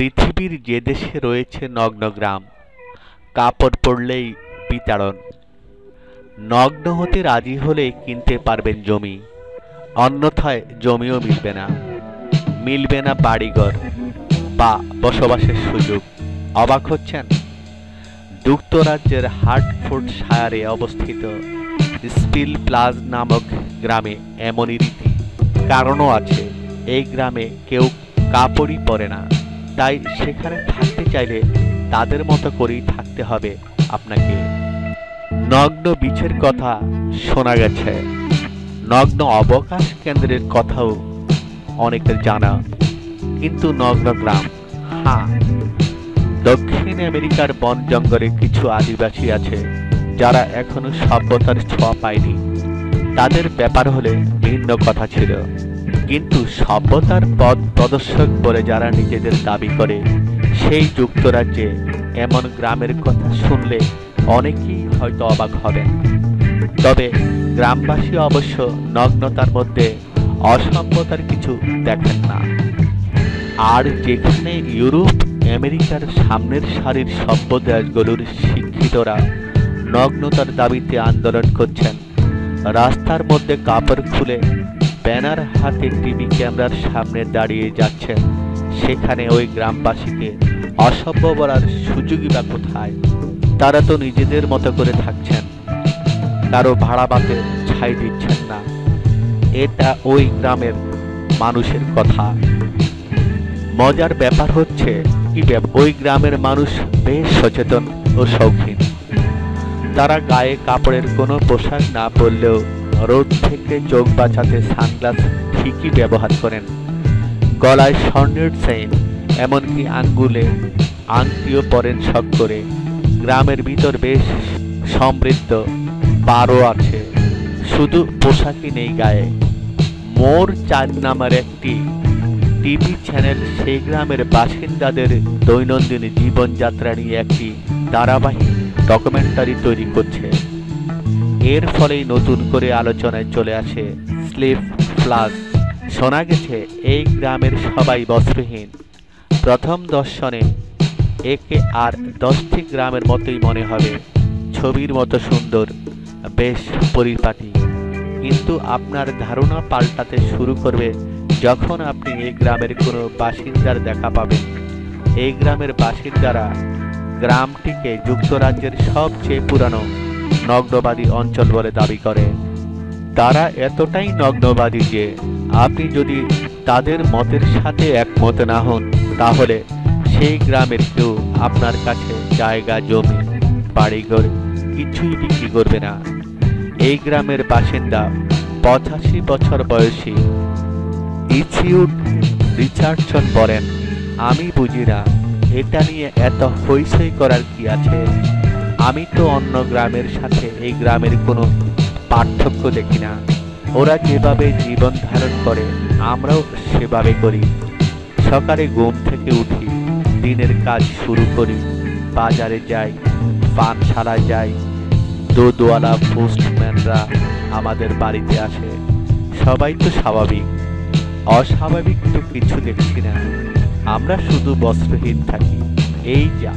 পৃথিবীর যে দেশে রয়েছে নগ্ন গ্রাম, কাপড় পরলেই বিতাড়ন। নগ্ন হতে রাজি হলে কিনতে পারবেন জমি, অন্যথায় জমিও মিলবে না। মিলবে না বাড়িঘর বা বসবাসের সুযোগ। অবাক হচ্ছেন? যুক্তরাজ্যের হার্টফোর্ড শায়ারে অবস্থিত স্পিল প্লাজ নামক গ্রামে এমনই রীতি। কারণও আছে, এই গ্রামে কেউ কাপড়ই পরে না। তাই সেখানে থাকতে চাইলে তাদের মতো করেই থাকতে হবে আপনাকে। নগ্ন বিছের কথা শোনা গেছে। নগ্ন অবকাশ কেন্দ্রের কথাও অনেকের জানা। কিন্তু নগ্ন গ্রাম হ্যাঁ দক্ষিণ আমেরিকার বন জঙ্গলে কিছু আদিবাসী আছে যারা এখনও সভ্যতার ছোঁয়া পায়নি। তাদের ব্যাপার হলে ভিন্ন কথা ছিল। কিন্তু সভ্যতার পথ প্রদর্শক বলে যারা নিজেদের দাবি করে, সেই যুক্তরাজ্যে এমন গ্রামের কথা শুনলে অনেকেই হয়তো অবাক হবেন। তবে গ্রামবাসী অবশ্য নগ্নতার মধ্যে অসভ্যতার কিছু দেখেন না। আর যেখানে ইউরোপ, আমেরিকার সামনের সারির সভ্য দেশগুলোর শিক্ষিতরা নগ্নতার দাবিতে আন্দোলন করছেন, রাস্তার মধ্যে কাপড় খুলে ব্যানার হাতে টিভি ক্যামেরার সামনে দাঁড়িয়ে যাচ্ছেন সেখানে ওই গ্রামবাসীকে অসভ্য বলার সুযোগই বা কোথায়? তারা তো নিজেদের মতো করে থাকছেন। কারও ভাড়া বাতে ছাই দিচ্ছেন না। এটা ওই গ্রামের মানুষের কথা। মজার ব্যাপার হচ্ছে কি ওই গ্রামের মানুষ বেশ সচেতন ও শৌখিন। তারা গায়ে কাপড়ের কোনো পোশাক না পরলেও রোদ থেকে চোখ বাঁচাতে সানগ্লাস ঠিকই ব্যবহার করেন। গলায় স্বর্ণের চেইন, এমনকি আঙ্গুলে আংটিও পরেন শখ করে। গ্রামের ভিতর বেশ সমৃদ্ধ, বারো আছে, শুধু পোশাকই নেই গায়ে। মোর চার নামের একটি টিভি চ্যানেল সেই গ্রামের বাসিন্দাদের দৈনন্দিন জীবনযাত্রা নিয়ে একটি ধারাবাহিক ডকুমেন্টারি তৈরি করছে। এর ফলেই নতুন করে আলোচনায় চলে আসে স্লিপ প্লাস। শোনা গেছে, এই গ্রামের সবাই বস্ত্রহীন প্রথম দর্শনে একে আর দশটি গ্রামের মতোই মনে হবে। ছবির মতো সুন্দর, বেশ পরিপাটি। কিন্তু আপনার ধারণা পাল্টাতে শুরু করবে যখন আপনি এই গ্রামের কোনো বাসিন্দার দেখা পাবেন। এই গ্রামের বাসিন্দারা গ্রামটিকে যুক্তরাজ্যের সবচেয়ে পুরানো নগ্নবাদী অঞ্চল বলে দাবি করে। তারা এতটাই নগ্নবাদী যে, আপনি যদি তাদের মতের সাথে একমত না হন, তাহলে সেই গ্রামের কেউ আপনার কাছে জায়গা, জমি, বাড়িঘর কিছুই বিক্রি করবে না। এই গ্রামের বাসিন্দা পঁচাশি বছর বয়সী ইচিউট রিচার্ডসন বলেন, আমি বুঝি না, এটা নিয়ে এত হইচই করার কি আছে? আমি তো অন্য গ্রামের সাথে এই গ্রামের কোনো পার্থক্য দেখি না। ওরা যেভাবে জীবন ধারণ করে, আমরাও সেভাবে করি। সকালে ঘুম থেকে উঠি, দিনের কাজ শুরু করি, বাজারে যাই পানশালায় যাই, দুধওয়ালা পোস্টম্যানরা আমাদের বাড়িতে আসে। সবাই তো স্বাভাবিক। অস্বাভাবিক তো কিছু দেখছি না। আমরা শুধু বস্ত্রহীন থাকি। এই যা।